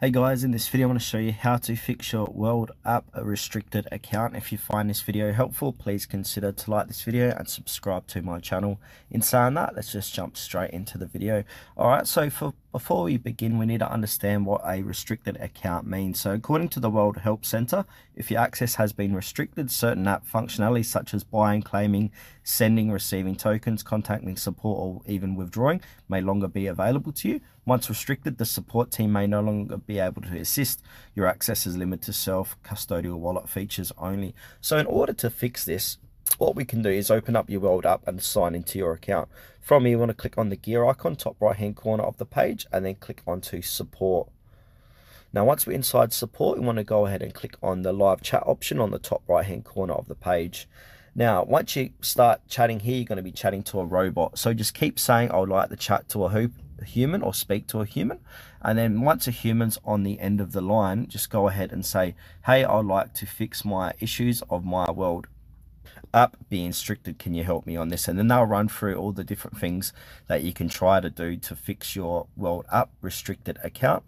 Hey guys, in this video I want to show you how to fix your World App restricted account. If you find this video helpful, please consider to like this video and subscribe to my channel. In saying that, let's just jump straight into the video. Alright, so for before we begin, we need to understand what a restricted account means. So according to the World Help Center, if your access has been restricted, certain app functionalities such as buying, claiming, sending, receiving tokens, contacting support, or even withdrawing may longer be available to you. Once restricted, the support team may no longer be able to assist. Your access is limited to self-custodial wallet features only. So in order to fix this, what we can do is open up your world app and sign into your account. From here, you want to click on the gear icon, top right hand corner of the page, and then click onto support. Now, once we're inside support, we want to go ahead and click on the live chat option on the top right hand corner of the page. Now, once you start chatting here, you're going to be chatting to a robot. So just keep saying, I would like to chat to a human or speak to a human. And then once a human's on the end of the line, just go ahead and say, hey, I'd like to fix my issues of my world app being restricted can you help me on this? And then they'll run through all the different things that you can try to do to fix your world app restricted account